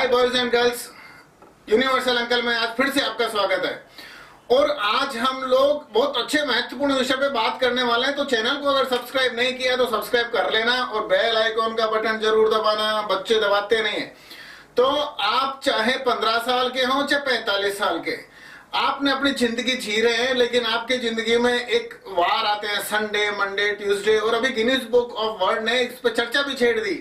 Hi boys and girls universal uncle में आज फिर से आपका स्वागत है। और आज हम लोग बहुत अच्छे, महत्वपूर्ण विषय पे बात करने वाले हैं तो चैनल को अगर सब्सक्राइब नहीं किया तो सब्सक्राइब कर लेना और बेल आइकॉन का बटन ज़रूर दबाना, बच्चे दबाते नहीं है। तो आप चाहे पंद्रह साल के हों, चाहे पैंतालीस साल के, आपने अपनी ज़िंदगी जी रहे हैं, लेकिन आपकी ज़िंदगी में एक वार आते हैं संडे मंडे ट्यूसडे और अभी गिनीज बुक ऑफ़ वर्ल्ड ने इस पर चर्चा भी छेड़ दी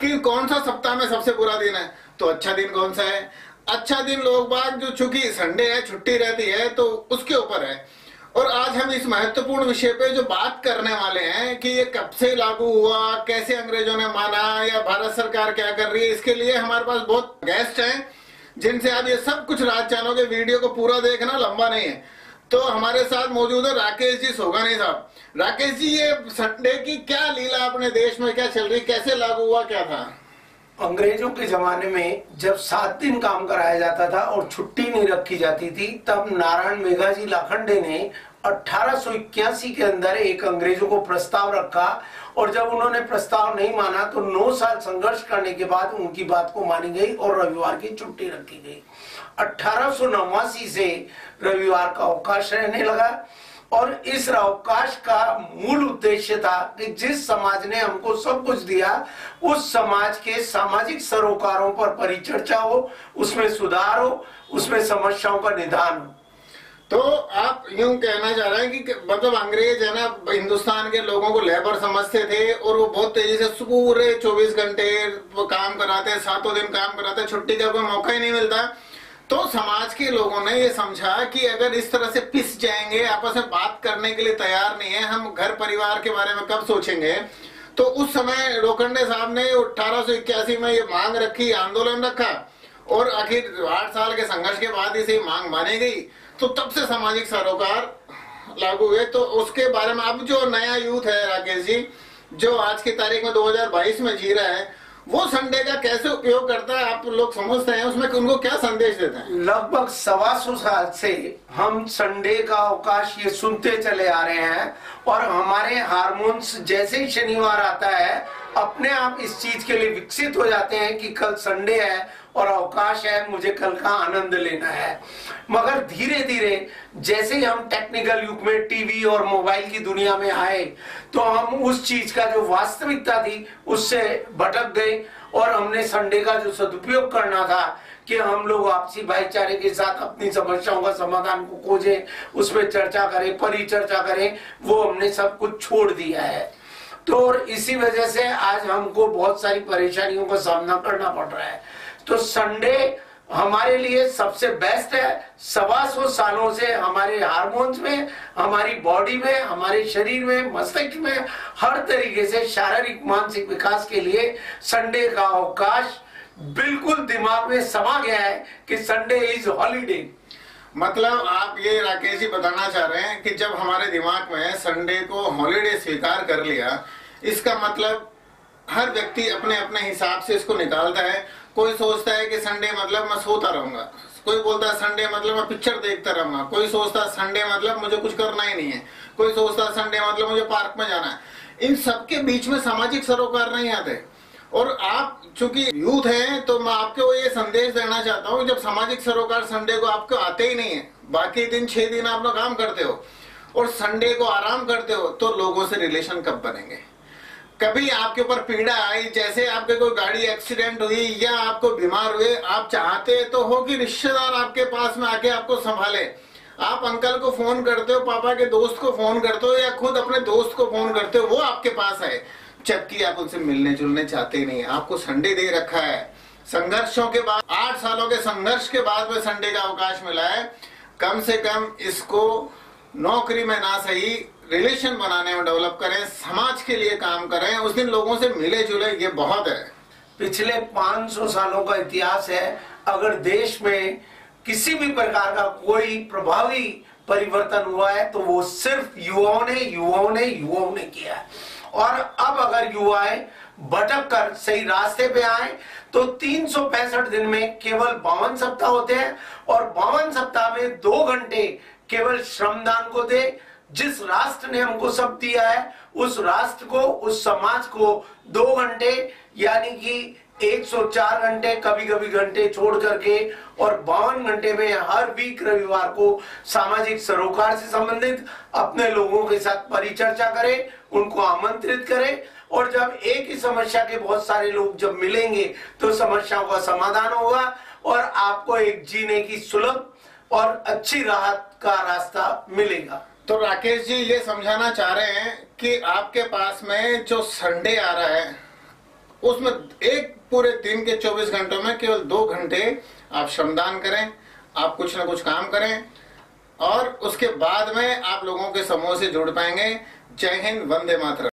कि कौन सा सप्ताह में सबसे बुरा दिन है। तो अच्छा दिन कौन सा है? अच्छा दिन लोग बाग जो चूँकि संडे है, छुट्टी रहती है तो उसके ऊपर है। और आज हम इस महत्वपूर्ण विषय पे जो बात करने वाले हैं कि ये कब से लागू हुआ, कैसे अंग्रेज़ों ने माना, या भारत सरकार क्या कर रही है, इसके लिए हमारे पास बहुत गेस्ट हैं, जिनसे आप ये सब कुछ राज जानोगे, वीडियो को पूरा देखना लंबा नहीं है। तो हमारे साथ मौजूद है राकेश जी सोगानी साहब। राकेश जी, ये संडे की क्या लीला अपने देश में, क्या चल रही, कैसे लागू हुआ, क्या था? अंग्रेज़ों के जमाने में जब सात दिन काम कराया जाता था और छुट्टी नहीं रखी जाती थी, तब नारायण मेघाजी लाखंडे ने 1881 के अंदर एक अंग्रेज़ों को प्रस्ताव रखा और जब उन्होंने प्रस्ताव नहीं माना तो नौ साल संघर्ष करने के बाद उनकी बात को मानी गई और रविवार की छुट्टी रखी गई। अठारह से रविवार का अवकाश रहने लगा। और इस अवकाश का मूल उद्देश्य था कि जिस समाज ने हमको सब कुछ दिया, उस समाज के सामाजिक सरोकारों पर परिचर्चा हो, उसमें सुधार हो, उसमें समस्याओं का निदान हो। तो आप यूँ कहना चाह रहे हैं कि मतलब अंग्रेज़ है ना, हिंदुस्तान के लोगों को लेबर समझते थे और वो बहुत तेज़ी से पूरे 24 घंटे काम कराते, सातों दिन काम कराते, छुट्टी का कोई मौका ही नहीं मिलता तो समाज के लोगों ने ये समझा कि अगर इस तरह से पिस जाएँगे, आपस में बात करने के लिए तैयार नहीं है, हम घर परिवार के बारे में कब सोचेंगे? तो उस समय रोकंडे साहब ने अठारह सौ इक्यासी में ये मांग रखी, आंदोलन रखा और आखिर आठ साल के संघर्ष के बाद इसे मांग मानी गई। तो तब से सामाजिक सरोकार लागू हुए। तो उसके बारे में, अब जो नया यूथ है राकेश जी, जो आज की तारीख में 2022 में जी रहा है वो संडे का कैसे उपयोग करता है, आप लोग समझते हैं, उसमें उनको क्या संदेश देते हैं? लगभग सवा सौ साल से हम संडे का अवकाश ये सुनते चले आ रहे हैं और हमारे हारमोन्स जैसे ही शनिवार आता है, अपने आप इस चीज़ के लिए विकसित हो जाते हैं कि कल संडे है और अवकाश है, मुझे कल का आनंद लेना है। मगर धीरे धीरे जैसे ही हम टेक्निकल युग में टीवी और मोबाइल की दुनिया में आए तो हम उस चीज़ का जो वास्तविकता थी, उससे भटक गए और हमने संडे का जो सदुपयोग करना था कि हम लोग आपसी भाईचारे के साथ अपनी समस्याओं का समाधान को खोजें, उसमें चर्चा करें, परिचर्चा करें, वो हमने सब कुछ छोड़ दिया है। तो और इसी वजह से आज हमको बहुत सारी परेशानियों का सामना करना पड़ रहा है। तो संडे हमारे लिए सबसे बेस्ट है। सवा सौ सालों से हमारे हार्मोन्स में, हमारी बॉडी में, हमारे शरीर में, मस्तिष्क में, हर तरीके से शारीरिक, मानसिक विकास के लिए संडे का अवकाश बिल्कुल दिमाग में समा गया है कि संडे इज़ हॉलीडे मतलब आप ये राकेश जी बताना चाह रहे हैं कि जब हमारे दिमाग में संडे को हॉलीडे स्वीकार कर लिया, इसका मतलब हर व्यक्ति अपने अपने हिसाब से इसको निकालता है। कोई सोचता है कि संडे मतलब मैं सोता रहूँगा। कोई बोलता है संडे मतलब मैं पिक्चर देखता रहूँगा। कोई सोचता है संडे मतलब मुझे कुछ करना ही नहीं है। कोई सोचता है संडे मतलब मुझे पार्क में जाना है। इन सबके बीच में सामाजिक सरोकार नहीं आते। और आप चूँकि यूथ हैं तो मैं आपको ये संदेश देना चाहता हूँ जब सामाजिक सरोकार संडे को आपको आते ही नहीं है, बाकी दिन छह दिन आप लोग काम करते हो, और संडे को आराम करते हो तो लोगों से रिलेशन कब बनेंगे? कभी आपके ऊपर पीड़ा आई, जैसे आपके कोई गाड़ी एक्सीडेंट हुई या आपको बीमार हुए, आप चाहते तो हो कि रिश्तेदार आपके पास में आके आपको संभाले। आप अंकल को फ़ोन करते हो, पापा के दोस्त को फ़ोन करते हो या खुद अपने दोस्त को फ़ोन करते हो, वो आपके पास है जबकि आप उनसे मिलने जुलने चाहते नहीं, आपको संडे दे रखा है। संघर्षों के बाद, आठ सालों के संघर्ष के बाद में संडे का अवकाश मिला है। कम से कम इसको नौकरी में ना सही रिलेशन बनाने में डेवलप करें, समाज के लिए काम करें, उस दिन लोगों से मिले जुले, ये बहुत है। पिछले 500 सालों का इतिहास है, अगर देश में किसी भी प्रकार का कोई प्रभावी परिवर्तन हुआ है तो वो सिर्फ़ युवाओं ने युवाओं ने युवाओं ने किया है। और अब अगर युवाएँ भटक कर सही रास्ते पे आए तो तीन सौ पैंसठ दिन में केवल बावन सप्ताह होते हैं, और बावन सप्ताह में दो घंटे केवल श्रमदान को दे जिस राष्ट्र ने हमको सब दिया है, उस राष्ट्र को, उस समाज को दो घंटे, यानी कि 104 घंटे कभी कभी घंटे छोड़ करके और बावन घंटे में हर वीक रविवार को सामाजिक सरोकार से संबंधित अपने लोगों के साथ परिचर्चा करें, उनको आमंत्रित करें और जब एक ही समस्या के बहुत सारे लोग जब मिलेंगे तो समस्याओं का समाधान होगा और आपको एक जीने की सुलभ और अच्छी राहत का रास्ता मिलेगा। तो राकेश जी, ये समझाना चाह रहे हैं कि आपके पास में जो संडे आ रहा है, उसमें एक पूरे दिन के 24 घंटों में केवल दो घंटे आप श्रमदान करें, आप कुछ ना कुछ काम करें और उसके बाद में आप लोगों के समूह से जुड़ पाएँगे। जय हिंद, वंदे मातरम।